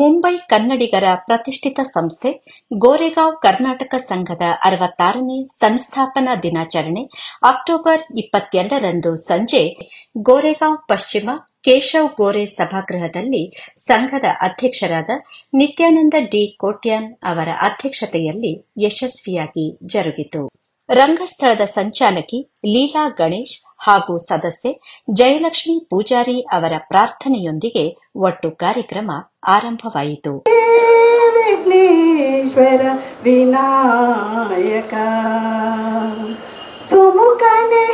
ಮುಂಬೈ ಕನ್ನಡಿಗರ ಪ್ರತಿಷ್ಠಿತ ಸಂಸ್ಥೆ ಗೋರೆಗಾಂವ್ ಕರ್ನಾಟಕ ಸಂಘದ ಅರವತ್ತಾರನೇ ಸಂಸ್ಥಾಪನಾ ದಿನಾಚರಣೆ ಅಕ್ಟೋಬರ್ ಇಪ್ಪತ್ತೆರಡರಂದು ಸಂಜೆ ಗೋರೆಗಾಂವ್ ಪಶ್ಚಿಮ ಕೇಶವ್ ಗೋರೆ ಸಭಾಗೃಹದಲ್ಲಿ ಸಂಘದ ಅಧ್ಯಕ್ಷರಾದ ನಿತ್ಯಾನಂದ ಡಿ ಕೋಟ್ಯಾನ್ ಅವರ ಅಧ್ಯಕ್ಷತೆಯಲ್ಲಿ ಯಶಸ್ವಿಯಾಗಿ ಜರುಗಿತು. ರಂಗಸ್ಥಳದ ಸಂಚಾಲಕಿ ಲೀಲಾ ಗಣೇಶ್ ಹಾಗೂ ಸದಸ್ಯೆ ಜಯಲಕ್ಷ್ಮಿ ಪೂಜಾರಿ ಅವರ ಪ್ರಾರ್ಥನೆಯೊಂದಿಗೆ ಒಟ್ಟು ಕಾರ್ಯಕ್ರಮ ಆರಂಭವಾಯಿತು ವಿಘ್ನೇಶ್ವರ ವಿನಾಯಕ ಸುಮುಖನೆ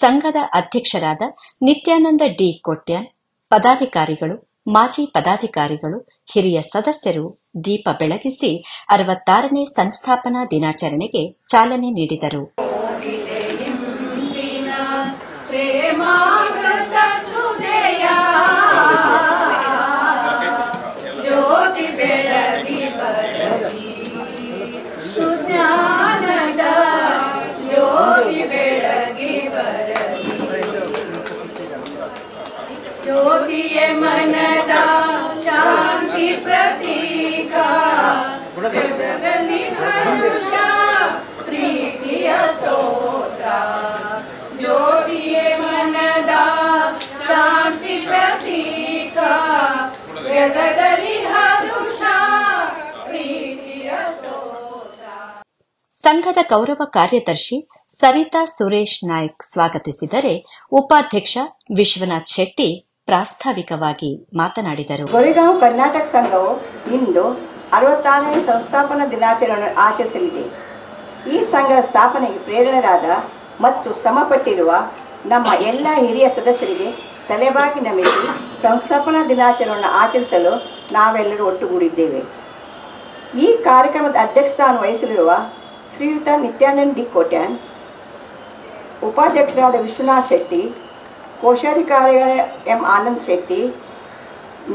ಸಂಘದ ಅಧ್ಯಕ್ಷರಾದ ನಿತ್ಯಾನಂದ ಡಿ ಕೊಟ್ಯಾನ್ ಪದಾಧಿಕಾರಿಗಳು, ಮಾಜಿ ಪದಾಧಿಕಾರಿಗಳು, ಹಿರಿಯ ಸದಸ್ಯರು ದೀಪ ಬೆಳಗಿಸಿ ಅರವತ್ತಾರನೇ ಸಂಸ್ಥಾಪನಾ ದಿನಾಚರಣೆಗೆ ಚಾಲನೆ ನೀಡಿದರು. ಸಂಘದ ಗೌರವ ಕಾರ್ಯದರ್ಶಿ ಸರಿತಾ ಸುರೇಶ್ ನಾಯ್ಕ್ ಸ್ವಾಗತಿಸಿದರೆ ಉಪಾಧ್ಯಕ್ಷ ವಿಶ್ವನಾಥ್ ಶೆಟ್ಟಿ ಪ್ರಾಸ್ತಾವಿಕವಾಗಿ ಮಾತನಾಡಿದರು. ಗೊರಿಗಾಂವ್ ಕರ್ನಾಟಕ ಸಂಘವು ಇಂದು ಅರವತ್ತಾರನೇ ಸಂಸ್ಥಾಪನಾ ದಿನಾಚರಣೆ ಆಚರಿಸಲಿದೆ. ಈ ಸಂಘದ ಸ್ಥಾಪನೆಗೆ ಪ್ರೇರಣರಾದ ಮತ್ತು ಶ್ರಮಪಟ್ಟಿರುವ ನಮ್ಮ ಎಲ್ಲ ಹಿರಿಯ ಸದಸ್ಯರಿಗೆ ತಲೆಬಾಗಿ ನಮಿಸಿ ಸಂಸ್ಥಾಪನಾ ದಿನಾಚರಣೆಯನ್ನು ಆಚರಿಸಲು ನಾವೆಲ್ಲರೂ ಒಟ್ಟುಗೂಡಿದ್ದೇವೆ. ಈ ಕಾರ್ಯಕ್ರಮದ ಅಧ್ಯಕ್ಷತಾನ ವಹಿಸಲಿರುವ ಶ್ರೀಯುತ ನಿತ್ಯಾನಂದ್ ಡಿ ಕೋಟ್ಯಾನ್, ಉಪಾಧ್ಯಕ್ಷರಾದ ವಿಶ್ವನಾಥ್ ಶೆಟ್ಟಿ ಕೋಶಾಧಿಕಾರಿ ಎಂ ಆನಂದ್ ಶೆಟ್ಟಿ,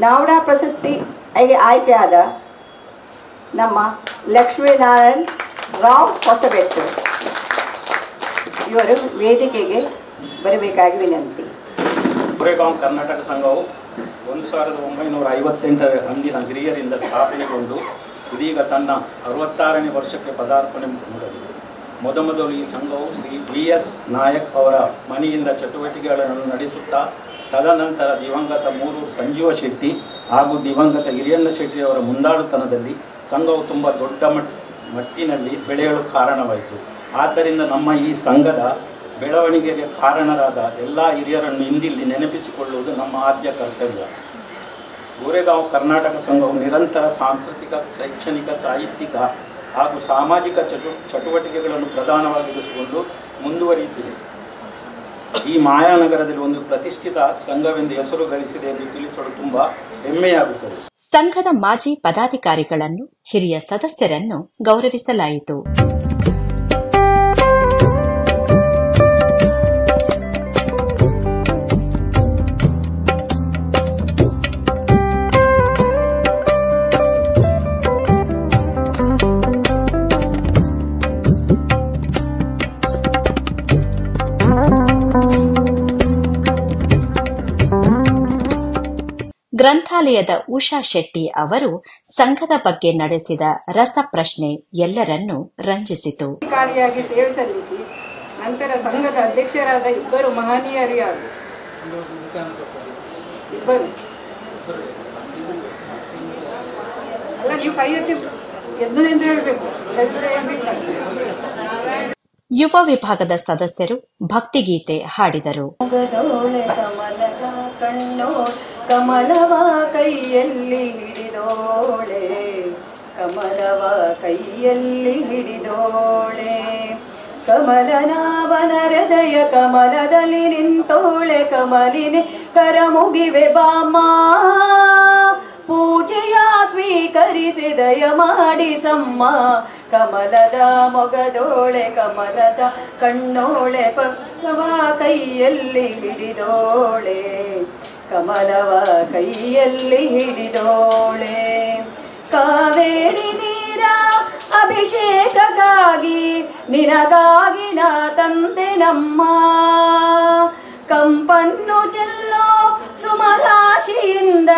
ನಾವಡಾ ಪ್ರಶಸ್ತಿ ಆಯ್ಕೆಯಾದ ನಮ್ಮ ಲಕ್ಷ್ಮೀನಾರಾಯಣ್ ರಾವ್ ಹೊಸಬೆಟ್ಟು. ಇವರು ವೇದಿಕೆಗೆ ಬರಬೇಕಾಗಿ ವಿನಂತಿ. ಗುರೆಗಾಂವ್ ಕರ್ನಾಟಕ ಸಂಘವು ಒಂದು ಸಾವಿರದ ಒಂಬೈನೂರ ಐವತ್ತೆಂಟರ ಹಂದಿನ ಹಿರಿಯರಿಂದ ಸ್ಥಾಪನೆಗೊಂಡು ಇದೀಗ ತನ್ನ ಅರವತ್ತಾರನೇ ವರ್ಷಕ್ಕೆ ಪದಾರ್ಪಣೆ ಮಾಡಿದೆ ಮೊದಮೊದಲು ಈ ಸಂಘವು ಶ್ರೀ ಬಿ ಎಸ್ ನಾಯಕ್ ಅವರ ಮನೆಯಿಂದ ಚಟುವಟಿಕೆಗಳನ್ನು ನಡೆಸುತ್ತಾ, ತದನಂತರ ದಿವಂಗತ ಮೂರು ಸಂಜೀವ ಶೆಟ್ಟಿ ಹಾಗೂ ದಿವಂಗತ ಹಿರಿಯಣ್ಣ ಶೆಟ್ಟಿಯವರ ಮುಂದಾಳುತನದಲ್ಲಿ ಸಂಘವು ತುಂಬ ದೊಡ್ಡ ಮಟ್ಟ ಮಟ್ಟಿನಲ್ಲಿ ಬೆಳೆಯಲು ಕಾರಣವಾಯಿತು. ಆದ್ದರಿಂದ ನಮ್ಮ ಈ ಸಂಘದ ಬೆಳವಣಿಗೆಗೆ ಕಾರಣರಾದ ಎಲ್ಲ ಹಿರಿಯರನ್ನು ಇಂದಿಲ್ಲಿ ನೆನಪಿಸಿಕೊಳ್ಳುವುದು ನಮ್ಮ ಆದ್ಯ ಕರ್ತವ್ಯ. ಗೋರೆಗಾಂವ್ ಕರ್ನಾಟಕ ಸಂಘವು ನಿರಂತರ ಸಾಂಸ್ಕೃತಿಕ, ಶೈಕ್ಷಣಿಕ, ಸಾಹಿತ್ಯಿಕ ಹಾಗೂ ಸಾಮಾಜಿಕ ಚಟು, ಚಟುವಟಿಕೆಗಳನ್ನು ಪ್ರಧಾನವಾಗಿರಿಸಿಕೊಂಡು ಮುಂದುವರಿಯುತ್ತಿದೆ. ಈ ಮಾಯಾನಗರದಲ್ಲಿ ಒಂದು ಪ್ರತಿಷ್ಠಿತ ಸಂಘವೆಂದು ಹೆಸರು ಗಳಿಸಿದೆ ಎಂದು ತಿಳಿಸಲು ತುಂಬಾ ಹೆಮ್ಮೆಯಾಗುತ್ತದೆ. ಸಂಘದ ಮಾಜಿ ಪದಾಧಿಕಾರಿಗಳನ್ನು, ಹಿರಿಯ ಸದಸ್ಯರನ್ನು ಗೌರವಿಸಲಾಯಿತು. ಗ್ರಂಥಾಲಯದ ಉಷಾ ಶೆಟ್ಟಿ ಅವರು ಸಂಘದ ಬಗ್ಗೆ ನಡೆಸಿದ ರಸಪ್ರಶ್ನೆ ಎಲ್ಲರನ್ನೂ ರಂಜಿಸಿತು. ಅಧಿಕಾರಿಯಾಗಿ ಸೇವೆ ಸಲ್ಲಿಸಿ ನಂತರ ಸಂಘದ ಅಧ್ಯಕ್ಷರಾದ ಇಬ್ಬರು ಮಹನೀಯರು ಯಾರು ಇಬ್ಬರು. ಅಲ್ಲ ನೀವು ಕೈ ಎತ್ತಿ ಎದ್ದು ಎಂದು ಹೇಳಬೇಕು. ಯುವ ವಿಭಾಗದ ಸದಸ್ಯರು ಭಕ್ತಿಗೀತೆ ಹಾಡಿದರು. ಕಮಲವ ಕೈಯಲ್ಲಿ ಹಿಡಿದೋಳೆ. ಕಮಲವ ಕೈಯಲ್ಲಿ ಹಿಡಿದೋಳೆ. ಕಮಲನಾಭನ ಹೃದಯ ಕಮಲದಲ್ಲಿ ನಿಂತೋಳೆ. ಕಮಲಿನೆ ಕರ ಮುಗಿವೆ ಬಾಮ್ಮ. ಪೂಜೆಯ ಸ್ವೀಕರಿಸಿ ದಯ ಮಾಡಿಸಮ್ಮ ಕಮಲದ ಮೊಗದೋಳೆ, ಕಮಲದ ಕಣ್ಣೋಳೆ. ಪಕ್ಕವ ಕೈಯಲ್ಲಿ ಹಿಡಿದೋಳೆ. ಕಮಲವ ಕೈಯಲ್ಲಿ ಹಿಡಿದೋಳೆ. ಕಾವೇರಿ ನೀರ ಅಭಿಷೇಕಕ್ಕಾಗಿ ನಿನಗಾಗಿ ನಾ ತಂದೆ ನಮ್ಮ. ಕಂಪನ್ನು ಚೆಲ್ಲೋ ಸುಮರಾಶಿಯಿಂದ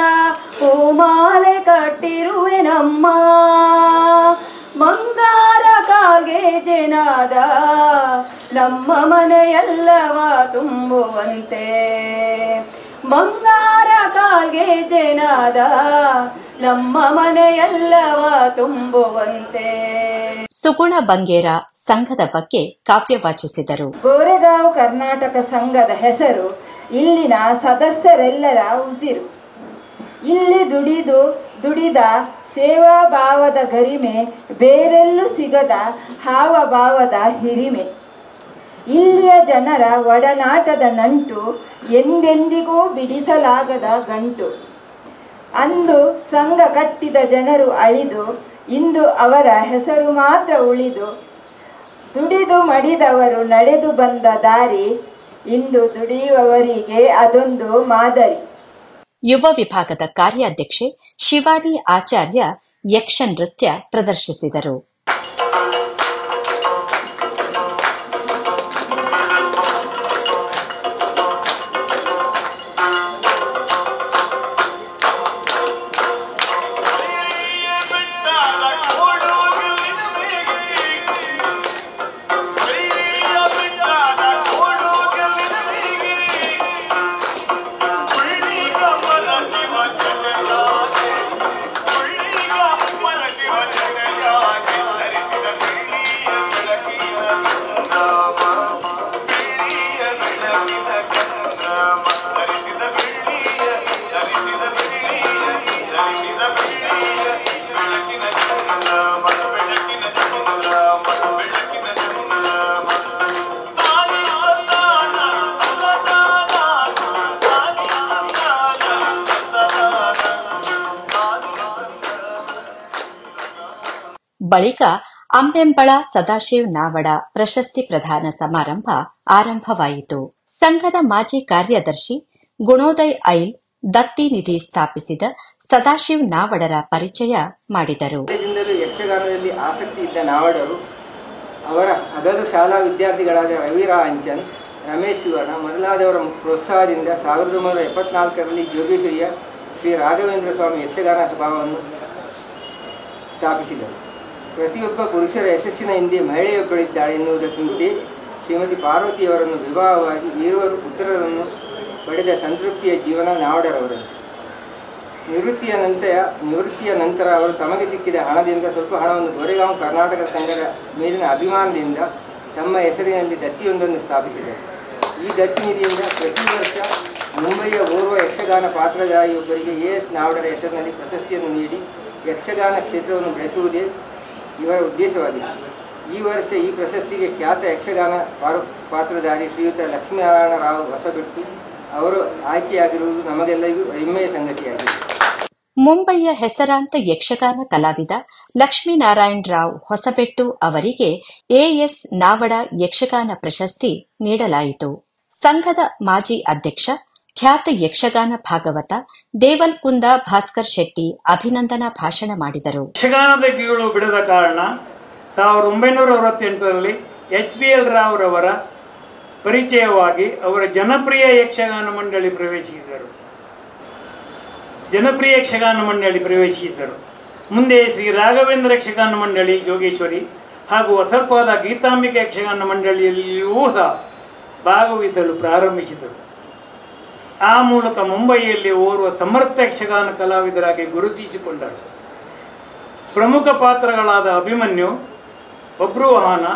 ಹೂಮಾಲೆ ಕಟ್ಟಿರುವೆ ನಮ್ಮ. ಮಂಗಾರ ಕಾಗೆ ಜನಾದ ನಮ್ಮ ಮನೆಯೆಲ್ಲವ ತುಂಬುವಂತೆ. ಬಂಗಾರ ಕಾಲ್ಗೆ ಜನಾದ ನಮ್ಮ ಮನೆಯೆಲ್ಲವ ತುಂಬುವಂತೆ. ಸುಗುಣ ಬಂಗೇರ ಸಂಘದ ಬಗ್ಗೆ ಕಾವ್ಯ ವಾಚಿಸಿದರು. ಗೋರೆಗಾಂವ್ ಕರ್ನಾಟಕ ಸಂಘದ ಹೆಸರು ಇಲ್ಲಿನ ಸದಸ್ಯರೆಲ್ಲರ ಉಸಿರು. ಇಲ್ಲಿ ದುಡಿದು ದುಡಿದ ಸೇವಾ ಭಾವದ ಗರಿಮೆ ಬೇರೆಲ್ಲೂ ಸಿಗದ ಹಾವಭಾವದ ಹಿರಿಮೆ. ಇಲ್ಲಿಯ ಜನರ ಒಡನಾಟದ ನಂಟು ಎಂದೆಂದಿಗೂ ಬಿಡಿಸಲಾಗದ ಗಂಟು. ಅಂದು ಸಂಘ ಕಟ್ಟಿದ ಜನರು ಅಳಿದು, ಇಂದು ಅವರ ಹೆಸರು ಮಾತ್ರ ಉಳಿದು, ದುಡಿದು ಮಡಿದವರು ನಡೆದು ಬಂದ ದಾರಿ, ಇಂದು ದುಡಿಯುವವರಿಗೆ ಅದೊಂದು ಮಾದರಿ. ಯುವ ವಿಭಾಗದ ಕಾರ್ಯಾಧ್ಯಕ್ಷೆ ಶಿವಾನಿ ಆಚಾರ್ಯ ಯಕ್ಷ ನೃತ್ಯ ಪ್ರದರ್ಶಿಸಿದರು. ಬಳಿಕ ಅಂಬೆಂಬಳ ಸದಾಶಿವ್ ನಾವಡ ಪ್ರಶಸ್ತಿ ಪ್ರದಾನ ಸಮಾರಂಭ ಆರಂಭವಾಯಿತು. ಸಂಘದ ಮಾಜಿ ಕಾರ್ಯದರ್ಶಿ ಗುಣೋದಯ್ ಐಲ್ ದತ್ತಿ ನಿಧಿ ಸ್ಥಾಪಿಸಿದ ಸದಾಶಿವ್ ನಾವಡರ ಪರಿಚಯ ಮಾಡಿದರು. ಯಕ್ಷಗಾನದಲ್ಲಿ ಆಸಕ್ತಿ ಇದ್ದ ನಾವಡರು ಅವರ ಅದರ ಶಾಲಾ ವಿದ್ಯಾರ್ಥಿಗಳಾದ ರವಿರಾಂಚನ್ ರಮೇಶ್ ಶಿವಣ್ಣ ಮೊದಲಾದವರ ಪ್ರೋತ್ಸಾಹದಿಂದ ಸಾವಿರದ ಒಂಬೈನೂರ ಎಪ್ಪತ್ನಾಲ್ಕರಲ್ಲಿ ಜೋಗೇಶ್ವರಿಯ ಶ್ರೀ ರಾಘವೇಂದ್ರ ಸ್ವಾಮಿ ಯಕ್ಷಗಾನ ಸ್ವಭಾವವನ್ನು ಸ್ಥಾಪಿಸಿದರು. ಪ್ರತಿಯೊಬ್ಬ ಪುರುಷರ ಯಶಸ್ಸಿನ ಹಿಂದೆ ಮಹಿಳೆಯೊಬ್ಬಳಿದ್ದಾಳೆ ಎನ್ನುವುದಕ್ಕಿಂತೆ ಶ್ರೀಮತಿ ಪಾರ್ವತಿಯವರನ್ನು ವಿವಾಹವಾಗಿ ಇರುವರು ಪುತ್ರರನ್ನು ಪಡೆದ ಸಂತೃಪ್ತಿಯ ಜೀವನ ನಾವಡರವರದ್ದು ನಿವೃತ್ತಿಯ ನಂತರ ನಿವೃತ್ತಿಯ ನಂತರ ಅವರು ತಮಗೆ ಸಿಕ್ಕಿದ ಹಣದಿಂದ ಸ್ವಲ್ಪ ಹಣವನ್ನು ಗೊರೆಗಾಂವ್ ಕರ್ನಾಟಕ ಸಂಘದ ಮೇಲಿನ ಅಭಿಮಾನದಿಂದ ತಮ್ಮ ಹೆಸರಿನಲ್ಲಿ ದತ್ತಿಯೊಂದನ್ನು ಸ್ಥಾಪಿಸಿದರು. ಈ ದತ್ತಿ ನಿಧಿಯಿಂದ ಪ್ರತಿ ವರ್ಷ ಮುಂಬೈಯ ಓರ್ವ ಯಕ್ಷಗಾನ ಪಾತ್ರಧಾರಿಯೊಬ್ಬರಿಗೆ ಎ ಎಸ್ ನಾವಡರ ಹೆಸರಿನಲ್ಲಿ ಪ್ರಶಸ್ತಿಯನ್ನು ನೀಡಿ ಯಕ್ಷಗಾನ ಕ್ಷೇತ್ರವನ್ನು ಬೆಳೆಸುವುದೇ ಇವರ ಉದ್ದೇಶವಾಗಿದೆ ಈ ವರ್ಷ ಈ ಪ್ರಶಸ್ತಿಗೆ ಖ್ಯಾತ ಯಕ್ಷಗಾನ ಪಾತ್ರಧಾರಿ ಶ್ರೀಯುತ ಲಕ್ಷ್ಮೀನಾರಾಯಣ ರಾವ್ ಹೊಸಬೆಟ್ಟು ಅವರು ಆಯ್ಕೆಯಾಗಿರುವುದು ನಮಗೆಲ್ಲರಿಗೂ ಹೆಮ್ಮೆಯ ಸಂಗತಿಯಾಗಿದೆ. ಮುಂಬಯಿಯ ಹೆಸರಾಂತ ಯಕ್ಷಗಾನ ಕಲಾವಿದ ಲಕ್ಷ್ಮೀನಾರಾಯಣ ರಾವ್ ಹೊಸಬೆಟ್ಟು ಅವರಿಗೆ ಎಎಸ್ ನಾವಡ ಯಕ್ಷಗಾನ ಪ್ರಶಸ್ತಿ ನೀಡಲಾಯಿತು. ಸಂಘದ ಮಾಜಿ ಅಧ್ಯಕ್ಷ ಖ್ಯಾತ ಯಕ್ಷಗಾನ ಭಾಗವತ ದೇವಲ್ಕುಂದ ಭಾಸ್ಕರ್ ಶೆಟ್ಟಿ ಅಭಿನಂದನಾ ಭಾಷಣ ಮಾಡಿದರು. ಯಕ್ಷಗಾನದ ಕೀಳು ಬಿಡದ ಕಾರಣ ಸಾವಿರದ ಒಂಬೈನೂರ ಅರವತ್ತೆಂಟರಲ್ಲಿ ಎಚ್ ಬಿ ಎಲ್ ರಾವ್ರವರ ಪರಿಚಯವಾಗಿ ಅವರ ಜನಪ್ರಿಯ ಯಕ್ಷಗಾನ ಮಂಡಳಿ ಪ್ರವೇಶಿಸಿದರು. ಜನಪ್ರಿಯ ಯಕ್ಷಗಾನ ಮಂಡಳಿ ಪ್ರವೇಶಿಸಿದ್ದರು. ಮುಂದೆ ಶ್ರೀ ರಾಘವೇಂದ್ರ ಯಕ್ಷಗಾನ ಮಂಡಳಿ ಜೋಗೇಶ್ವರಿ ಹಾಗೂ ಅಸರ್ಪಾದ ಗೀತಾಂಬಿಕೆ ಯಕ್ಷಗಾನ ಮಂಡಳಿಯಲ್ಲಿಯೂ ಸಹ ಭಾಗವಹಿಸಲು ಪ್ರಾರಂಭಿಸಿದರು. ಆ ಮೂಲಕ ಮುಂಬಯಿಯಲ್ಲಿ ಓರ್ವ ಸಮರ್ಥ ಯಕ್ಷಗಾನ ಕಲಾವಿದರಾಗಿ ಗುರುತಿಸಿಕೊಂಡರು ಪ್ರಮುಖ ಪಾತ್ರಗಳಾದ ಅಭಿಮನ್ಯು ಬಬ್ರುವಾಹನ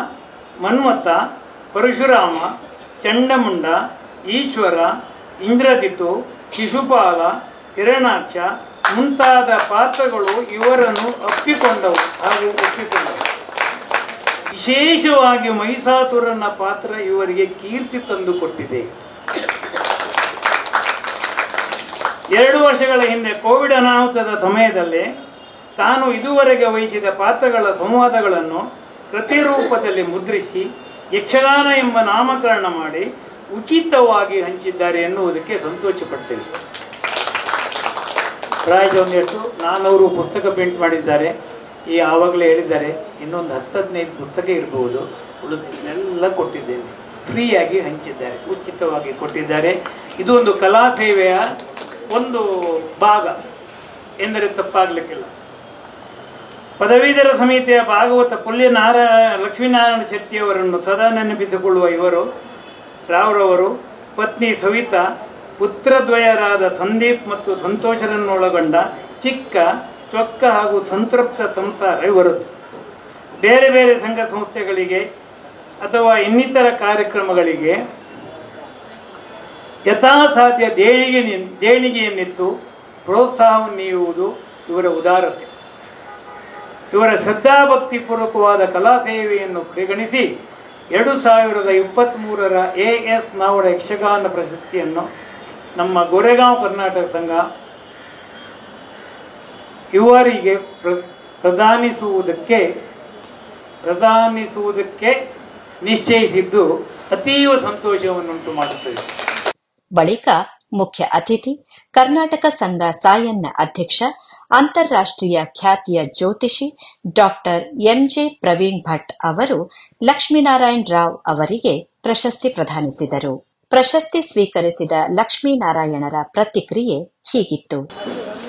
ಮನ್ಮಥ, ಪರಶುರಾಮ, ಚಂಡಮುಂಡ, ಈಶ್ವರ ಇಂದ್ರದಿತು ಶಿಶುಪಾಲ ಹಿರಣಾಕ್ಷ ಮುಂತಾದ ಪಾತ್ರಗಳು ಇವರನ್ನು ಅಪ್ಪಿಕೊಂಡವು ಹಾಗೂ ಒಪ್ಪಿಕೊಂಡವು ವಿಶೇಷವಾಗಿ ಮಹಿಸಾತುರನ ಪಾತ್ರ ಇವರಿಗೆ ಕೀರ್ತಿ ತಂದು ಎರಡು ವರ್ಷಗಳ ಹಿಂದೆ ಕೋವಿಡ್ ಅನಾಹುತದ ಸಮಯದಲ್ಲಿ ತಾನು ಇದುವರೆಗೆ ವಹಿಸಿದ ಪಾತ್ರಗಳ ಸಂವಾದಗಳನ್ನು ಪ್ರತಿರೂಪದಲ್ಲಿ ಮುದ್ರಿಸಿ ಯಕ್ಷಗಾನ ಎಂಬ ನಾಮಕರಣ ಮಾಡಿ ಉಚಿತವಾಗಿ ಹಂಚಿದ್ದಾರೆ ಎನ್ನುವುದಕ್ಕೆ ಸಂತೋಷಪಡ್ತೇವೆ ಪ್ರಾಯದ ಒಂದೆಷ್ಟು ನಾನವರು ಪುಸ್ತಕ ಪ್ರಿಂಟ್ ಮಾಡಿದ್ದಾರೆ. ಈ ಆವಾಗಲೇ ಹೇಳಿದ್ದಾರೆ. ಇನ್ನೊಂದು ಹತ್ತು ಹದಿನೈದು ಪುಸ್ತಕ ಇರಬಹುದು ಉಳಿದನ್ನೆಲ್ಲ ಕೊಟ್ಟಿದ್ದೇನೆ. ಫ್ರೀಯಾಗಿ ಹಂಚಿದ್ದಾರೆ. ಉಚಿತವಾಗಿ ಕೊಟ್ಟಿದ್ದಾರೆ. ಇದು ಒಂದು ಕಲಾ ಸೇವೆಯ ಒಂದು ಭಾಗ ಎಂದರೆ ತಪ್ಪಾಗಲಿಕ್ಕಿಲ್ಲ. ಪದವೀಧರ ಸಮಿತಿಯ ಭಾಗವತ ಪುಲ್ಯ ನಾರ ಲಕ್ಷ್ಮೀನಾರಾಯಣ ಶೆಟ್ಟಿಯವರನ್ನು ಸದಾ ನೆನಪಿಸಿಕೊಳ್ಳುವ ಇವರು, ರಾವ್ರವರು, ಪತ್ನಿ ಸವಿತಾ, ಪುತ್ರದ್ವಯರಾದ ಸಂದೀಪ್ ಮತ್ತು ಸಂತೋಷರನ್ನೊಳಗೊಂಡ ಚಿಕ್ಕ, ಚೊಕ್ಕ ಹಾಗೂ ಸಂತೃಪ್ತ ಸಂಸಾರ ಇವರದ್ದು ಬೇರೆ ಬೇರೆ ಸಂಘ ಸಂಸ್ಥೆಗಳಿಗೆ ಅಥವಾ ಇನ್ನಿತರ ಕಾರ್ಯಕ್ರಮಗಳಿಗೆ ಯಥಾಸಾಧ್ಯ ದೇಣಿಗೆ ನಿ- ದೇಣಿಗೆಯನ್ನಿತ್ತು ಪ್ರೋತ್ಸಾಹವನ್ನು ನೀಡುವುದು ಇವರ ಉದಾರತೆ. ಇವರ ಶ್ರದ್ಧಾಭಕ್ತಿಪೂರ್ವಕವಾದ ಕಲಾ ಸೇವೆಯನ್ನು ಪರಿಗಣಿಸಿ ಎರಡು ಸಾವಿರದ ಇಪ್ಪತ್ತ್ಮೂರರ ಎ ಎಸ್ ನಾವಡ ಯಕ್ಷಗಾನ ಪ್ರಶಸ್ತಿಯನ್ನು ನಮ್ಮ ಗೊರೆಗಾಂವ್ ಕರ್ನಾಟಕ ಸಂಘ ಇವರಿಗೆ ಪ್ರ, ಪ್ರದಾನಿಸುವುದಕ್ಕೆ ಪ್ರದಾನಿಸುವುದಕ್ಕೆ ನಿಶ್ಚಯಿಸಿದ್ದು ಅತೀವ ಸಂತೋಷವನ್ನುಂಟು ಮಾಡುತ್ತದೆ ಬಳಿಕ ಮುಖ್ಯ ಅತಿಥಿ, ಕರ್ನಾಟಕ ಸಂಘ ಸಾಯನ್ನ ಅಧ್ಯಕ್ಷ, ಅಂತಾರಾಷ್ಟ್ರೀಯ ಖ್ಯಾತಿಯ ಜ್ಯೋತಿಷಿ ಡಾಕ್ಟರ್ ಎಂಜೆ ಪ್ರವೀಣ್ ಭಟ್ ಅವರು ಲಕ್ಷ್ಮೀನಾರಾಯಣ್ ರಾವ್ ಅವರಿಗೆ ಪ್ರಶಸ್ತಿ ಪ್ರದಾನಿಸಿದರು. ಪ್ರಶಸ್ತಿ ಸ್ವೀಕರಿಸಿದ ಲಕ್ಷ್ಮೀನಾರಾಯಣರ ಪ್ರತಿಕ್ರಿಯೆ ಹೀಗಿತ್ತು.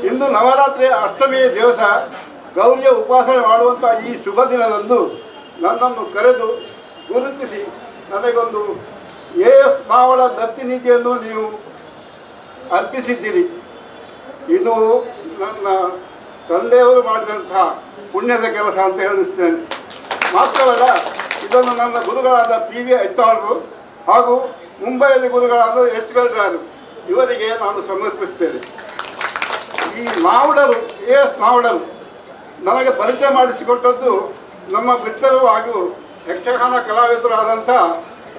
ಇಂದು ನವರಾತ್ರಿ ಅಷ್ಟಮಿಯ ದಿವಸ ಗೌರಿಯ ಉಪಾಸನೆ ಮಾಡುವಂತಹ ಈ ಶುಭ ದಿನದಂದು ನನ್ನನ್ನು ಕರೆದು ಗುರುತಿಸಿ, ನನಗೊಂದು ಎ ಎಫ್ ಮಾವಳ ದತ್ತಿ ನಿಧಿಯನ್ನು ನೀವು ಅರ್ಪಿಸಿದ್ದೀರಿ. ಇದು ನನ್ನ ತಂದೆಯವರು ಮಾಡಿದಂತಹ ಪುಣ್ಯದ ಕೆಲಸ ಅಂತ ಹೇಳುತ್ತೇನೆ ಮಾತ್ರವಲ್ಲ, ಇದನ್ನು ನನ್ನ ಗುರುಗಳಾದ ಪಿ ವಿ ಐತಾಳರು ಹಾಗೂ ಮುಂಬೈಯಲ್ಲಿ ಗುರುಗಳಾದ ಎಚ್ ಬೆಲ್ರಾರು ಇವರಿಗೆ ನಾನು ಸಮರ್ಪಿಸ್ತೇನೆ ಈ ಮಾವುಡರು ಎ ಎಸ್ ಮಾವುಡರು ನನಗೆ ಪರಿಚಯ ಮಾಡಿಸಿಕೊಟ್ಟದ್ದು ನಮ್ಮ ಮಿತ್ರರು ಹಾಗೂ ಯಕ್ಷಗಾನ ಕಲಾವಿದರು ಆದಂಥ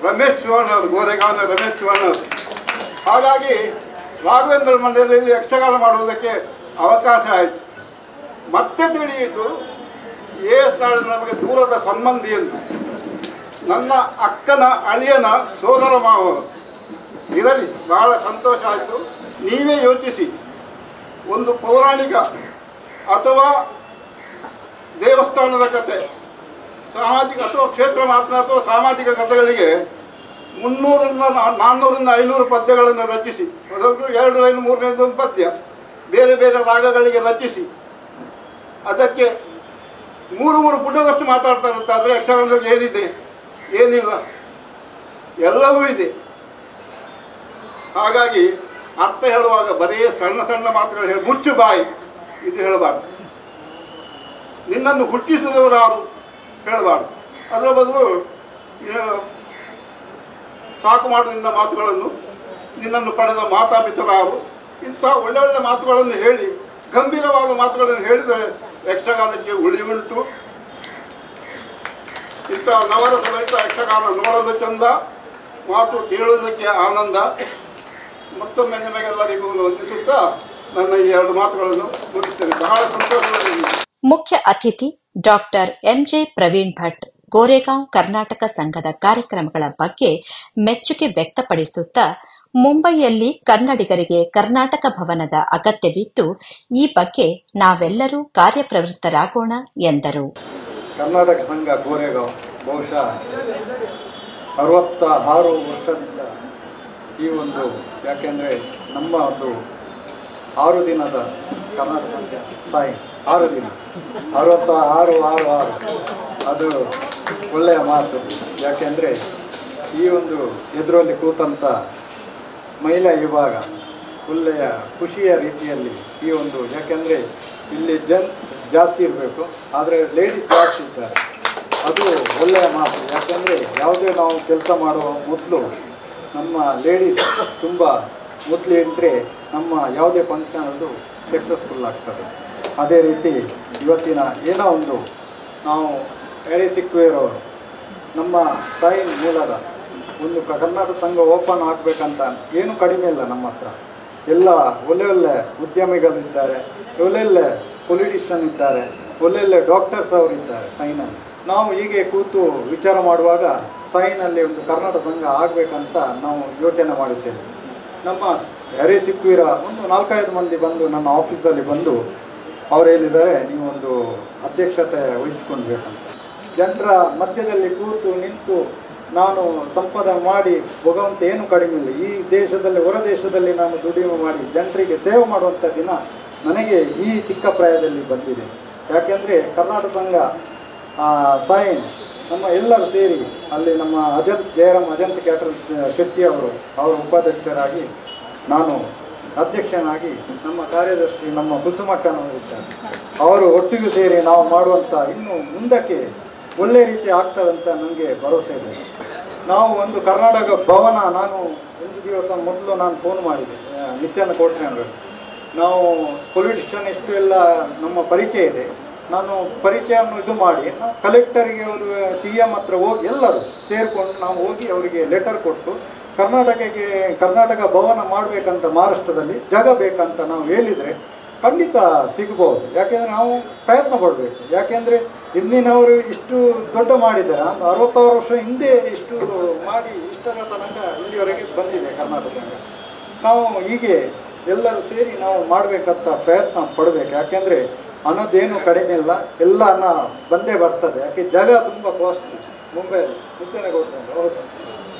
ರಮೇಶ್ ಶಿವಣ್ಣವರು ಗೋರೆಗಾಂವ ರಮೇಶ್ ಶಿವಣ್ಣವರು ಹಾಗಾಗಿ ರಾಘವೇಂದ್ರ ಮಂಡಳಿಯಲ್ಲಿ ಯಕ್ಷಗಾನ ಮಾಡುವುದಕ್ಕೆ ಅವಕಾಶ ಆಯಿತು. ಮತ್ತೆ ತಿಳಿಯಿತು ಏ ಸ್ಥಳ ನಮಗೆ ದೂರದ ಸಂಬಂಧಿ ಎಂದು. ನನ್ನ ಅಕ್ಕನ ಅಳಿಯನ ಸೋದರ ಮಾವರು ಇರಲಿ, ಬಹಳ ಸಂತೋಷ ಆಯಿತು. ನೀವೇ ಯೋಚಿಸಿ. ಒಂದು ಪೌರಾಣಿಕ ಅಥವಾ ದೇವಸ್ಥಾನದ ಕತೆ. ಸಾಮಾಜಿಕ ಅಥವಾ ಕ್ಷೇತ್ರ ಮಾತ್ರ ಅಥವಾ ಸಾಮಾಜಿಕ ಕಥೆಗಳಿಗೆ ಮುನ್ನೂರಿಂದ ನಾನ್ನೂರಿಂದ ಐನೂರು ಪದ್ಯಗಳನ್ನು ರಚಿಸಿ. ಅದೊಂದು ಎರಡು ಲೈನ್ ಮೂರನೇದು ಒಂದು ಪದ್ಯ. ಬೇರೆ ಬೇರೆ ರಾಗಗಳಿಗೆ ರಚಿಸಿ. ಅದಕ್ಕೆ ಮೂರು ಮೂರು ಪುಟದಷ್ಟು ಮಾತಾಡ್ತಾರಂತಾದರೆ ಯಕ್ಷಗಾನದಲ್ಲಿ ಏನಿದೆ? ಏನಿಲ್ಲ. ಎಲ್ಲವೂ ಇದೆ. ಹಾಗಾಗಿ ಅರ್ಥ ಹೇಳುವಾಗ ಬರೀ ಸಣ್ಣ ಸಣ್ಣ ಮಾತುಗಳು ಹೇಳಿ ಮುಚ್ಚು ಬಾಯಿ ಇದು ಹೇಳಬಾರ್ದು. ನಿನ್ನನ್ನು ಹುಟ್ಟಿಸಿದವರು ಯಾರು ಹೇಳಬಾರ್ದು. ಅದರ ಬದಲು ಸಾಕು ಮಾಡುವುದರಿಂದ ಮಾತುಗಳನ್ನು, ನಿನ್ನನ್ನು ಪಡೆದ ಮಾತಾಪಿತರಾರು ಇಂಥ ಒಳ್ಳೆ ಒಳ್ಳೆ ಮಾತುಗಳನ್ನು ಹೇಳಿ, ಗಂಭೀರವಾದ ಮಾತುಗಳನ್ನು ಹೇಳಿದರೆ ಯಕ್ಷಗಾನಕ್ಕೆ ಉಳಿವುಂಟು ಇಂಥ ನವರ ಸಹಿತ ಯಕ್ಷಗಾನ ನೋಡಲು ಚಂದ, ಮಾತು ಕೇಳುವುದಕ್ಕೆ ಆನಂದ. ಮತ್ತೊಮ್ಮೆ ನಿಮಗೆಲ್ಲರಿಗೂ ವಂದಿಸುತ್ತಾ ನನ್ನ ಈ ಎರಡು ಮಾತುಗಳನ್ನು ಮುಗಿಸ್ತೇನೆ. ಬಹಳ ಸಂತೋಷವಾಗಿ ಮುಖ್ಯ ಅತಿಥಿ doctor M J Praveen Bhat Goregaon Karnataka ಸಂಘದ ಕಾರ್ಯಕ್ರಮಗಳ ಬಗ್ಗೆ ಮೆಚ್ಚುಗೆ ವ್ಯಕ್ತಪಡಿಸುತ್ತಾ, ಮುಂಬೈಯಲ್ಲಿ ಕನ್ನಡಿಗರಿಗೆ ಕರ್ನಾಟಕ ಭವನದ ಅಗತ್ಯವಿದ್ದು, ಈ ಬಗ್ಗೆ ನಾವೆಲ್ಲರೂ ಕಾರ್ಯಪ್ರವೃತ್ತರಾಗೋಣ ಎಂದರು. ಕರ್ನಾಟಕ ಸಂಘ ಗೋರೆಗಾಂವ್ ಬಹುಶಃ ಅರವತ್ತ ಆರು ಈ ಒಂದು, ಯಾಕೆಂದರೆ ನಮ್ಮ ಒಂದು ಆರು ದಿನದ ಕರ್ನಾಟಕ ಸಾಯಿ. ಆರು ದಿನ. ಅರವತ್ತ ಆರು ಆರು ಆರು. ಅದು ಒಳ್ಳೆಯ ಮಾತು. ಯಾಕೆಂದರೆ ಈ ಒಂದು ಎದುರಲ್ಲಿ ಕೂತಂಥ ಮಹಿಳಾ ವಿಭಾಗ ಒಳ್ಳೆಯ ಖುಷಿಯ ರೀತಿಯಲ್ಲಿ ಈ ಒಂದು, ಯಾಕೆಂದರೆ ಇಲ್ಲಿ ಜೆಂಟ್ಸ್ ಜಾಸ್ತಿ ಇರಬೇಕು, ಆದರೆ ಲೇಡೀಸ್ ಜಾಸ್ತಿ ಇದ್ದಾರೆ. ಅದು ಒಳ್ಳೆಯ ಮಾತು. ಯಾಕೆಂದರೆ ಯಾವುದೇ ನಾವು ಕೆಲಸ ಮಾಡುವ ಮೊದಲು ನಮ್ಮ ಲೇಡೀಸ್ ತುಂಬ ಮೊದಲು ಇದ್ದರೆ ನಮ್ಮ ಯಾವುದೇ ಫಂಕ್ಷನ್ ಅದು ಸಕ್ಸಸ್ಫುಲ್ ಆಗ್ತದೆ. ಅದೇ ರೀತಿ ಇವತ್ತಿನ ಏನೋ ಒಂದು ನಾವು ಎರೆ ಸಿಕ್ಕುವೇರವರು, ನಮ್ಮ ತಾಯಿ ಮೂಲದ ಒಂದು ಕರ್ನಾಟಕ ಸಂಘ ಓಪನ್ ಆಗಬೇಕಂತ ಏನು ಕಡಿಮೆ ಇಲ್ಲ ನಮ್ಮ ಹತ್ರ. ಎಲ್ಲ ಒಳ್ಳೆ ಒಳ್ಳೆ ಉದ್ಯಮಿಗಳಿದ್ದಾರೆ ಒಳ್ಳೊಳ್ಳೆ ಪೊಲಿಟಿಷಿಯನ್ ಇದ್ದಾರೆ ಒಳ್ಳೊಳ್ಳೆ ಡಾಕ್ಟರ್ಸ್ ಅವರು ಇದ್ದಾರೆ ಸೈನಲ್ಲಿ. ನಾವು ಹೀಗೆ ಕೂತು ವಿಚಾರ ಮಾಡುವಾಗ ಸೈನಲ್ಲಿ ಒಂದು ಕರ್ನಾಟಕ ಸಂಘ ಆಗಬೇಕಂತ ನಾವು ಯೋಚನೆ ಮಾಡುತ್ತೇವೆ ನಮ್ಮ ಎರೆ ಸಿಕ್ಕಿರ ಒಂದು ನಾಲ್ಕೈದು ಮಂದಿ ಬಂದು ನನ್ನ ಆಫೀಸಲ್ಲಿ ಬಂದು ಅವ್ರು ಹೇಳಿದ್ದಾರೆ, ನೀವು ಒಂದು ಅಧ್ಯಕ್ಷತೆ ವಹಿಸ್ಕೊಳ್ಬೇಕಂತ. ಜನರ ಮಧ್ಯದಲ್ಲಿ ಕೂತು ನಿಂತು ನಾನು ಸಂಪಾದನೆ ಮಾಡಿ, ಭಗವಂತ ಏನು ಕಡಿಮೆ ಇಲ್ಲ. ಈ ದೇಶದಲ್ಲಿ, ಹೊರ ದೇಶದಲ್ಲಿ ನಾನು ದುಡಿಮೆ ಮಾಡಿ, ಜನರಿಗೆ ಸೇವೆ ಮಾಡುವಂಥ ದಿನ ನನಗೆ ಈ ಚಿಕ್ಕ ಪ್ರಾಯದಲ್ಲಿ ಬಂದಿದೆ. ಯಾಕೆಂದರೆ ಕರ್ನಾಟಕ ಸಂಘ ಸಾಯಿನ್ ನಮ್ಮ ಎಲ್ಲರೂ ಸೇರಿ ಅಲ್ಲಿ ನಮ್ಮ ಅಜಂತ್, ಜಯರಾಮ್ ಅಜಂತ್ ಕ್ಯಾಟರ್ ಶೆಟ್ಟಿ ಅವರು, ಅವರ ಉಪಾಧ್ಯಕ್ಷರಾಗಿ ನಾನು ಅಧ್ಯಕ್ಷನಾಗಿ ನಮ್ಮ ಕಾರ್ಯದರ್ಶಿ ನಮ್ಮ ಕುಸುಮಕ್ಕನವರಿದ್ದಾರೆ ಅವರು ಒಟ್ಟಿಗೂ ಸೇರಿ ನಾವು ಮಾಡುವಂಥ ಇನ್ನು ಮುಂದಕ್ಕೆ ಒಳ್ಳೆ ರೀತಿ ಆಗ್ತದಂತ ನನಗೆ ಭರವಸೆ ಇದೆ. ನಾವು ಒಂದು ಕರ್ನಾಟಕ ಭವನ ನಾನು ಒಂದು ದಿವಸ ಮೊದಲು ನಾನು ಫೋನ್ ಮಾಡಿದೆ. ನಿತ್ಯಾನ ಕೋಟ್ರೆ ನಾವು ಪೊಲಿಟಿಷಿಯನ್ ಎಷ್ಟು ಎಲ್ಲ ನಮ್ಮ ಪರಿಚಯ ಇದೆ. ನಾನು ಪರಿಚಯವನ್ನು ಇದು ಮಾಡಿ ಕಲೆಕ್ಟರಿಗೆ ಅವರು ಸಿ ಎಂ ಹತ್ರ ಹೋಗಿ ಎಲ್ಲರೂ ಸೇರಿಕೊಂಡು ನಾವು ಹೋಗಿ ಅವರಿಗೆ ಲೆಟರ್ ಕೊಟ್ಟು ಕರ್ನಾಟಕಕ್ಕೆ, ಕರ್ನಾಟಕ ಭವನ ಮಾಡಬೇಕಂತ ಮಹಾರಾಷ್ಟ್ರದಲ್ಲಿ ಜಾಗ ಬೇಕಂತ ನಾವು ಹೇಳಿದರೆ ಖಂಡಿತ ಸಿಗ್ಬೋದು. ಯಾಕೆಂದರೆ ನಾವು ಪ್ರಯತ್ನ ಪಡಬೇಕು. ಯಾಕೆಂದರೆ ಹಿಂದಿನವರು ಇಷ್ಟು ದೊಡ್ಡ ಮಾಡಿದ್ದಾರೆ. ಒಂದು ಅರವತ್ತಾರು ವರ್ಷ ಹಿಂದೆ ಇಷ್ಟು ಮಾಡಿ ಇಷ್ಟರ ತನಕ ಇಲ್ಲಿವರೆಗೆ ಬಂದಿದೆ ಕರ್ನಾಟಕ. ನಾವು ಹೀಗೆ ಎಲ್ಲರೂ ಸೇರಿ ನಾವು ಮಾಡಬೇಕಂತ ಪ್ರಯತ್ನ ಪಡಬೇಕು. ಯಾಕೆಂದರೆ ಹಣದ್ದೇನು ಕಡಿಮೆ ಇಲ್ಲ. ಎಲ್ಲ ಹಣ ಬಂದೇ ಬರ್ತದೆ. ಯಾಕೆ ಜಾಗ ತುಂಬ ಕಾಸ್ಟ್ಲಿ ಮುಂಬೈಯಲ್ಲಿ ಕೊಡ್ತಾರೆ ಹೌದು.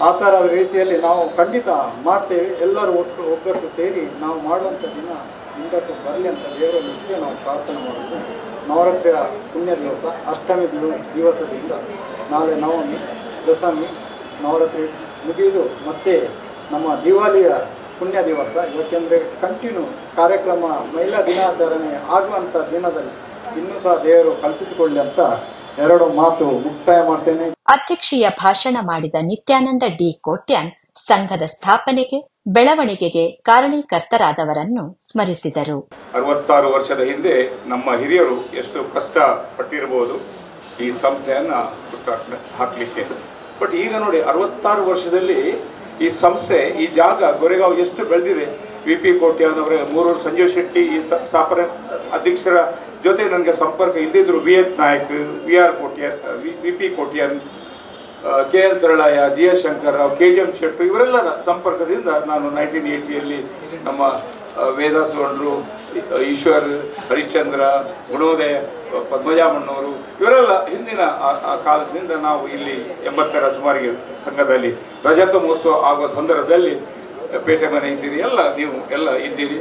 ಆ ಥರ ರೀತಿಯಲ್ಲಿ ನಾವು ಖಂಡಿತ ಮಾಡ್ತೇವೆ. ಎಲ್ಲರೂ ಒಟ್ಟು ಒಗ್ಗಟ್ಟು ಸೇರಿ ನಾವು ಮಾಡುವಂಥ ದಿನ ಮುಂದಕ್ಕೆ ಬರಲಿ ಅಂತ ದೇವರಲ್ಲಿಷ್ಟೇ ನಾವು ಪ್ರಾರ್ಥನೆ ಮಾಡೋದು ನವರಾತ್ರಿಯ ಪುಣ್ಯ ದಿವಸ ಅಷ್ಟಮಿ ದಿವಸದಿಂದ ನಾಳೆ ನವಮಿ, ದಶಮಿ, ನವರಾತ್ರಿ ಮುಗಿದು ಮತ್ತೆ ನಮ್ಮ ದಿವಾಲಿಯ ಪುಣ್ಯ ದಿವಸ ಯಾಕೆಂದರೆ ಕಂಟಿನ್ಯೂ ಕಾರ್ಯಕ್ರಮ ಮಹಿಳಾ ದಿನಾಚರಣೆ ಆಗುವಂಥ ದಿನದಲ್ಲಿ ಇನ್ನೂ ಸಹ ದೇವರು ಕಲ್ಪಿಸಿಕೊಳ್ಳಿ ಅಂತ ಎರಡು ಮಾತು ಮುಕ್ತಾಯ ಮಾಡ್ತೇನೆ. ಅಧ್ಯಕ್ಷೀಯ ಭಾಷಣ ಮಾಡಿದ ನಿತ್ಯಾನಂದ ಡಿ ಕೋಟ್ಯಾನ್ ಸಂಘದ ಸ್ಥಾಪನೆಗೆ ಬೆಳವಣಿಗೆಗೆ ಕಾರಣೀಕರ್ತರಾದವರನ್ನು ಸ್ಮರಿಸಿದರು. ಅರವತ್ತಾರು ವರ್ಷದ ಹಿಂದೆ ನಮ್ಮ ಹಿರಿಯರು ಎಷ್ಟು ಕಷ್ಟ ಪಟ್ಟಿರಬಹುದು ಈ ಸಂಸ್ಥೆಯನ್ನ ಹಾಕಲಿಕ್ಕೆ. ಬಟ್ ಈಗ ನೋಡಿ ಅರವತ್ತಾರು ವರ್ಷದಲ್ಲಿ ಈ ಸಂಸ್ಥೆ ಈ ಜಾಗ ಗೊರೆಗಾವ್ ಎಷ್ಟು ಬೆಳೆದಿದೆ. ವಿ ಪಿ ಕೋಟ್ಯಾನ್ ಅವರ ಮೂರೂರು ಸಂಜೀವ್ ಶೆಟ್ಟಿ ಈ ಸ್ಥಾಪನೆ ಅಧ್ಯಕ್ಷರ ಜೊತೆ ನನಗೆ ಸಂಪರ್ಕ ಇದ್ದಿದ್ದರು V H Nayak V R Kotyar V P Kotian K N Saralayya G S Shankar Rao K G M Shettu ಇವರೆಲ್ಲ ಸಂಪರ್ಕದಿಂದ ನಾನು ನೈನ್ಟೀನ್ ಏಯ್ಟಿಯಲ್ಲಿ ನಮ್ಮ ವೇದಾಸ್ ಗೌಡ್ರು ಈ- ಈಶ್ವರ್, ಹರಿಶ್ಚಂದ್ರ ಗುಣೋದಯ ಪದ್ಮಜಾಮಣ್ಣವರು ಇವರೆಲ್ಲ ಹಿಂದಿನ ಕಾಲದಿಂದ ನಾವು ಇಲ್ಲಿ ಎಂಬತ್ತರ ಸುಮಾರಿಗೆ ಸಂಘದಲ್ಲಿ ರಜತ ಮಹೋತ್ಸವ ಆಗುವ ಸಂದರ್ಭದಲ್ಲಿ ಪೇಟೆ ಮನೆ ಇದ್ದೀರಿ, ಎಲ್ಲ ನೀವು ಎಲ್ಲ ಇದ್ದೀರಿ.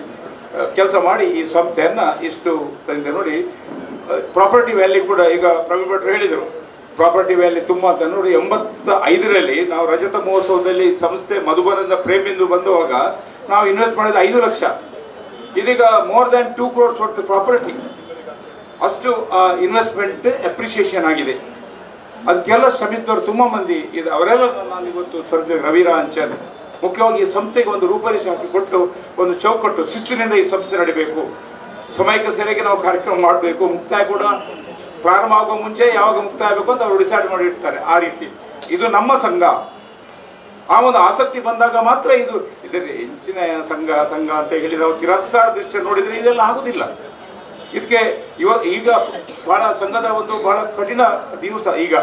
ಕೆಲಸ ಮಾಡಿ ಈ ಸಂಸ್ಥೆಯನ್ನು ಇಷ್ಟು ತಂದೆ ನೋಡಿ ಪ್ರಾಪರ್ಟಿ ವ್ಯಾಲ್ಯೂ ಕೂಡ ಈಗ ಪ್ರವೀಣ್ ಭಟ್ರು ಹೇಳಿದರು. ಪ್ರಾಪರ್ಟಿ ವ್ಯಾಲ್ಯೂ ತುಂಬ ಅಂತ ನೋಡಿ ಎಂಬತ್ತ ಐದರಲ್ಲಿ ನಾವು ರಜತ ಮಹೋತ್ಸವದಲ್ಲಿ ಸಂಸ್ಥೆ ಮಧುಬನದ ಪ್ರೇಮಿಂದು ಬಂದುವಾಗ ನಾವು ಇನ್ವೆಸ್ಟ್ ಮಾಡಿದ ಐದು ಲಕ್ಷ. ಇದೀಗ more than two crores worth property ಅಷ್ಟು ಇನ್ವೆಸ್ಟ್ಮೆಂಟ್ ಅಪ್ರಿಷಿಯೇಷನ್ ಆಗಿದೆ. ಅದಕ್ಕೆಲ್ಲ ಶ್ರಮಿಸಿದವರು ತುಂಬ ಮಂದಿ ಇದು. ಅವರೆಲ್ಲ ನಾನು ಇವತ್ತು ಸ್ವರ್ಗ ರವಿರಾಂಚನ್ ಮುಖ್ಯವಾಗಿ ಈ ಸಂಸ್ಥೆಗೆ ಒಂದು ರೂಪರೇಷೆ ಹಾಕಿ ಕೊಟ್ಟು, ಒಂದು ಚೌಕಟ್ಟು ಶಿಸ್ತಿನಿಂದ ಈ ಸಂಸ್ಥೆ ನಡೀಬೇಕು. ಸಮಯಕ್ಕೆ ಸರಿಯಾಗಿ ನಾವು ಕಾರ್ಯಕ್ರಮ ಮಾಡಬೇಕು. ಮುಕ್ತಾಯ ಕೂಡ ಪ್ರಾರಂಭ ಆಗುವ ಮುಂಚೆ ಯಾವಾಗ ಮುಕ್ತಾಯ ಆಗಬೇಕು ಅಂತ ಅವರು ಡಿಸೈಡ್ ಮಾಡಿರ್ತಾರೆ ಆ ರೀತಿ. ಇದು ನಮ್ಮ ಸಂಘ. ಆ ಒಂದು ಆಸಕ್ತಿ ಬಂದಾಗ ಮಾತ್ರ ಇದು ಇದರ ಹೆಚ್ಚಿನ ಸಂಘ ಸಂಘ ಅಂತ ಹೇಳಿ ನಾವು ತಿರಸ್ಕಾರ ದೃಷ್ಟಿ ನೋಡಿದರೆ ಇದೆಲ್ಲ ಆಗುದಿಲ್ಲ. ಇದಕ್ಕೆ ಇವಾಗ ಈಗ ಬಹಳ ಸಂಘದ ಒಂದು ಬಹಳ ಕಠಿಣ ದಿವಸ ಈಗ.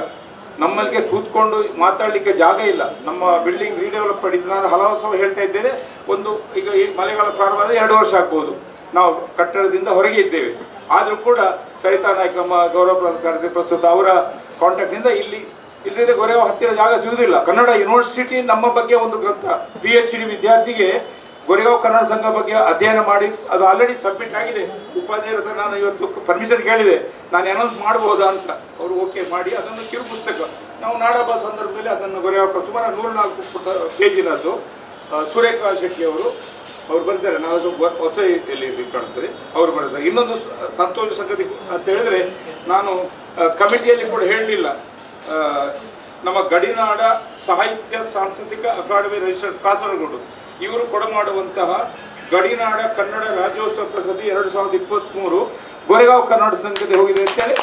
ನಮ್ಮಲ್ಲಿಗೆ ಕೂತ್ಕೊಂಡು ಮಾತಾಡಲಿಕ್ಕೆ ಜಾಗ ಇಲ್ಲ. ನಮ್ಮ ಬಿಲ್ಡಿಂಗ್ ರೀಡೆವಲಪ್ ಮಾಡಿದ್ದು ನಾನು ಹಲವು ಸಲ ಹೇಳ್ತಾ ಇದ್ದೇನೆ, ಒಂದು ಈಗ ಈ ಮಳೆಗಾಲ ಪ್ರಾರಂಭ ಎರಡು ವರ್ಷ ಆಗ್ಬೋದು. ನಾವು ಕಟ್ಟಡದಿಂದ ಹೊರಗೆ ಇದ್ದೇವೆ. ಆದರೂ ಕೂಡ ಸರಿತಾ ನಾಯ್ಕ, ನಮ್ಮ ಗೌರವ ಕಾರ್ಯ ಪ್ರಸ್ತುತ ಅವರ ಕಾಂಟ್ಯಾಕ್ಟ್ನಿಂದ ಇಲ್ಲಿ ಇಲ್ಲದಿದ್ದರೆ ಗೊರೆವ ಹತ್ತಿರ ಜಾಗ ಸಿಗುವುದಿಲ್ಲ ಕನ್ನಡ ಯೂನಿವರ್ಸಿಟಿ ನಮ್ಮ ಬಗ್ಗೆ ಒಂದು ಗ್ರಂಥ. ಪಿ ಎಚ್ ಡಿ ವಿದ್ಯಾರ್ಥಿಗೆ ಗೊರೆಗಾಂವ್ ಕನ್ನಡ ಸಂಘ ಬಗ್ಗೆ ಅಧ್ಯಯನ ಮಾಡಿ, ಅದು ಆಲ್ರೆಡಿ ಸಬ್ಮಿಟ್ ಆಗಿದೆ. ಉಪಾಧ್ಯಾಯರ ನಾನು ಇವತ್ತು ಪರ್ಮಿಷನ್ ಕೇಳಿದೆ. ನಾನು ಅನೌನ್ಸ್ ಮಾಡ್ಬೋದಾ ಅಂತ ಅವರು ಓಕೆ ಮಾಡಿ ಅದನ್ನು ಕಿರು ಪುಸ್ತಕ. ನಾವು ನಾಡಹಬ್ಬ ಸಂದರ್ಭದಲ್ಲಿ ಅದನ್ನು ಗೊರೆಯಾವ ಸುಮಾರು ನೂರ ನಾಲ್ಕು ಪುಟ ಪೇಜಿನದ್ದು ಸುರೇಖಾ ಶೆಟ್ಟಿ ಅವರು, ಅವ್ರು ಬರ್ತಾರೆ ಸ್ವಲ್ಪ ಹೊಸ ಇಲ್ಲಿ ಕಾಣ್ತದೆ. ಅವ್ರು ಬರ್ತಾರೆ. ಇನ್ನೊಂದು ಸಂತೋಷ ಸಂಗತಿ ಅಂತ ಹೇಳಿದ್ರೆ, ನಾನು ಕಮಿಟಿಯಲ್ಲಿ ಕೂಡ ಹೇಳಲಿಲ್ಲ. ನಮ್ಮ ಗಡಿನಾಡ ಸಾಹಿತ್ಯ, ಸಾಂಸ್ಕೃತಿಕ, ಅಕಾಡೆಮಿ ರಿಜಿಸ್ಟರ್ಡ್ ಕಾಸರಗೋಡು ಇವರು ಕೊಡಮಾಡುವಂತಹ ಗಡಿನಾಡ ಕನ್ನಡ ರಾಜ್ಯೋತ್ಸವ ಪ್ರಸತಿ ಎರಡು ಸಾವಿರದ ಇಪ್ಪತ್ತ್ಮೂರು ಗೊರೆಗಾಂವ್ ಕನ್ನಡ ಸಂಘದಲ್ಲಿ ಹೋಗಿದೆ ಅಂತೇಳಿ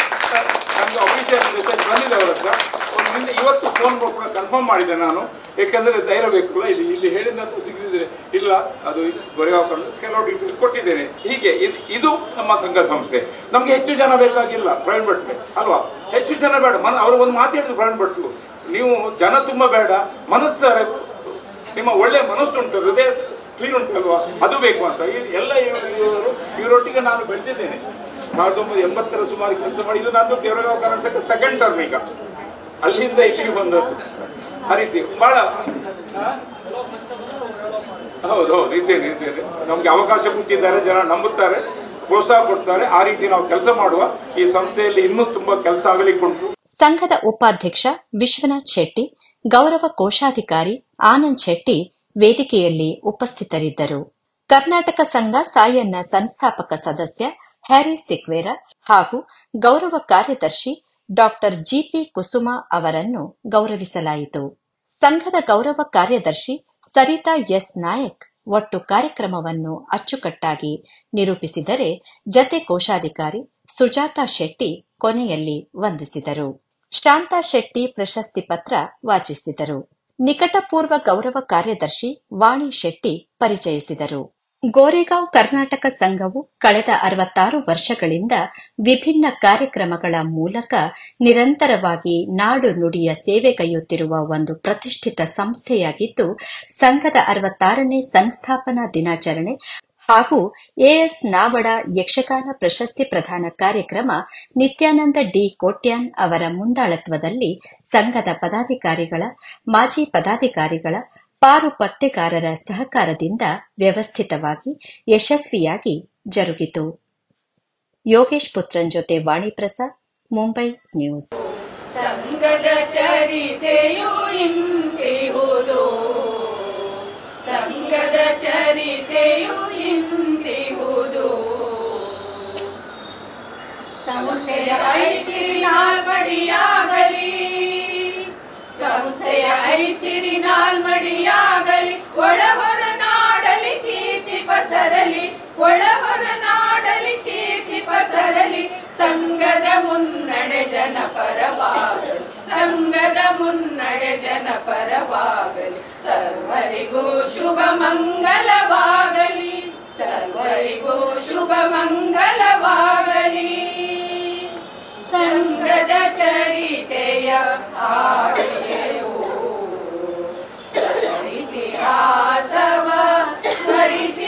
ನನಗೆ ಅಫಿಷಿಯಲ್ ಮೆಸೇಜ್ ಬಂದಿದೆ ಅವರ ಹತ್ರ. ಒಂದು ನಿನ್ನೆ ಇವತ್ತು ಫೋನ್ ಕೂಡ ಕನ್ಫರ್ಮ್ ಮಾಡಿದೆ ನಾನು. ಏಕೆಂದರೆ ಧೈರ್ಯ ಬೇಕಲ್ಲ ಇಲ್ಲಿ ಇಲ್ಲಿ ಹೇಳಿದಂತೂ ಸಿಗದಿದ್ರೆ ಇಲ್ಲ, ಅದು ಗೊರೆಗಾಂವ್ ಕನ್ನಡ ಕೆಲವು ಡೀಟೇಲ್ ಕೊಟ್ಟಿದ್ದೇನೆ. ಹೀಗೆ, ಇದು ಇದು ನಮ್ಮ ಸಂಘ ಸಂಸ್ಥೆ. ನಮಗೆ ಹೆಚ್ಚು ಜನ ಬೇಕಾಗಿಲ್ಲ ಪ್ರವೀಣ್ ಭಟ್ಗೆ ಅಲ್ವಾ? ಹೆಚ್ಚು ಜನ ಬೇಡ. ಮನ ಅವರು ಒಂದು ಮಾತು ಹೇಳಿದ್ರು ಪ್ರವೀಣ್ ಭಟ್ಲು ನೀವು ಜನ ತುಂಬ ಬೇಡ ಮನಸ್ಸಾರೆ ನಿಮ್ಮ ಒಳ್ಳೆ ಮನಸ್ಸುಂಟು ಹೃದಯ ಕ್ಲೀನ್ ಉಂಟಲ್ವಾ ಅದು ಬೇಕು ಅಂತ. ಎಲ್ಲ ಇವರು ಇವರು ಇವರೊಟ್ಟಿಗೆ ನಾನು ಬೆಳೆದಿದ್ದೇನೆ. ಸಾವಿರದ ಒಂಬೈನೂರ ಎಂಬತ್ತರ ಸುಮಾರು ಕೆಲಸ ಮಾಡಿ, ಇದು ನಾನು ದೇವರಗಾಂವ್ ಕಾರಣಕ್ಕೆ ಸೆಕೆಂಡ್ ಟರ್ಮ್ ಈಗ. ಅಲ್ಲಿಂದ ಇಲ್ಲಿಗೆ ಬಂದದ್ದು. ಆ ರೀತಿ ಬಹಳ ಹೌದು ಹೌದು, ಇದ್ದೇನೆ ಇದ್ದೇನೆ. ನಮ್ಗೆ ಅವಕಾಶ ಕೊಟ್ಟಿದ್ದಾರೆ, ಜನ ನಂಬುತ್ತಾರೆ, ಪ್ರೋತ್ಸಾಹ ಕೊಡ್ತಾರೆ. ಆ ರೀತಿ ನಾವು ಕೆಲಸ ಮಾಡುವ ಈ ಸಂಸ್ಥೆಯಲ್ಲಿ ಇನ್ನೂ ತುಂಬಾ ಕೆಲಸ ಆಗಲಿಕ್ಕೆ ಉಂಟು. ಸಂಘದ ಉಪಾಧ್ಯಕ್ಷ ವಿಶ್ವನಾಥ್ ಶೆಟ್ಟಿ, ಗೌರವ ಕೋಶಾಧಿಕಾರಿ ಆನಂದ್ ಶೆಟ್ಟಿ ವೇದಿಕೆಯಲ್ಲಿ ಉಪಸ್ಥಿತರಿದ್ದರು. ಕರ್ನಾಟಕ ಸಂಘ ಸಾಯಣ್ಣ ಸಂಸ್ಥಾಪಕ ಸದಸ್ಯ ಹ್ಯಾರಿ ಸಿಕ್ವೇರ ಹಾಗೂ ಗೌರವ ಕಾರ್ಯದರ್ಶಿ ಡಾಕ್ಟರ್ ಜಿಪಿ ಕುಸುಮ ಅವರನ್ನು ಗೌರವಿಸಲಾಯಿತು. ಸಂಘದ ಗೌರವ ಕಾರ್ಯದರ್ಶಿ ಸರಿತಾ ಎಸ್ ನಾಯಕ್ ಒಟ್ಟು ಕಾರ್ಯಕ್ರಮವನ್ನು ಅಚ್ಚುಕಟ್ಟಾಗಿ ನಿರೂಪಿಸಿದರೆ ಜತೆ ಕೋಶಾಧಿಕಾರಿ ಸುಜಾತಾ ಶೆಟ್ಟಿ ಕೊನೆಯಲ್ಲಿ ವಂದಿಸಿದರು. ಶಾಂತಾ ಶೆಟ್ಟಿ ಪ್ರಶಸ್ತಿ ಪತ್ರ ವಾಚಿಸಿದರು. ನಿಕಟಪೂರ್ವ ಗೌರವ ಕಾರ್ಯದರ್ಶಿ ವಾಣಿ ಶೆಟ್ಟಿ ಪರಿಚಯಿಸಿದರು. ಗೋರೆಗಾಂವ್ ಕರ್ನಾಟಕ ಸಂಘವು ಕಳೆದ ಅರವತ್ತಾರು ವರ್ಷಗಳಿಂದ ವಿಭಿನ್ನ ಕಾರ್ಯಕ್ರಮಗಳ ಮೂಲಕ ನಿರಂತರವಾಗಿ ನಾಡು ನುಡಿಯ ಸೇವೆಗೈಯುತ್ತಿರುವ ಒಂದು ಪ್ರತಿಷ್ಠಿತ ಸಂಸ್ಥೆಯಾಗಿದ್ದು, ಸಂಘದ ಅರವತ್ತಾರನೇ ಸಂಸ್ಥಾಪನಾ ದಿನಾಚರಣೆ ಹಾಗೂ ಎಎಸ್ ನಾವಡ ಯಕ್ಷಗಾನ ಪ್ರಶಸ್ತಿ ಪ್ರದಾನ ಕಾರ್ಯಕ್ರಮ ನಿತ್ಯಾನಂದ ಡಿ ಕೋಟ್ಯಾನ್ ಅವರ ಮುಂದಾಳತ್ವದಲ್ಲಿ ಸಂಘದ ಪದಾಧಿಕಾರಿಗಳ, ಮಾಜಿ ಪದಾಧಿಕಾರಿಗಳ, ಪಾರು ಪತ್ತೆಗಾರರ ಸಹಕಾರದಿಂದ ವ್ಯವಸ್ಥಿತವಾಗಿ ಯಶಸ್ವಿಯಾಗಿ ಜರುಗಿತು. ಯೋಗೇಶ್ ಪುತ್ರನ್ ಜೊತೆ ವಾಣಿ ಪ್ರಸಾದ್, ಮುಂಬೈ ನ್ಯೂಸ್. ಸಂಘದ ಚರಿತೆಯು ಸಂಘದ ಚರಿತೆಯು ಸಂಸ್ಥೆಯ ಐಸಿರಿನಾಲ್ಮಡಿಯಾಗಲಿ. ಸಂಸ್ಥೆಯ ಐಸಿರಿನಾಲ್ಮಡಿಯಾಗಲಿ. ಒಳಹೊರ ನಾಡಲಿ ಕೀರ್ತಿ ಪಸರಲಿ. ಒಳಹೊರ ನಾಡಲಿ ಕೀರ್ತಿ ಪಸರಲಿ. ಸಂಘದ ಮುನ್ನಡೆ ಜನಪರವಾಗಲಿ ಸಂಘದ ಮುನ್ನಡೆ ಜನಪರವಾಗಲಿ ಸರ್ವರಿಗೂ ಶುಭ ಮಂಗಲವಾಗಲಿ. ಸರ್ವರಿಗೂ ಶುಭ ಮಂಗಲವಾಗಲಿ. दचरितय इतिहासव स्मरि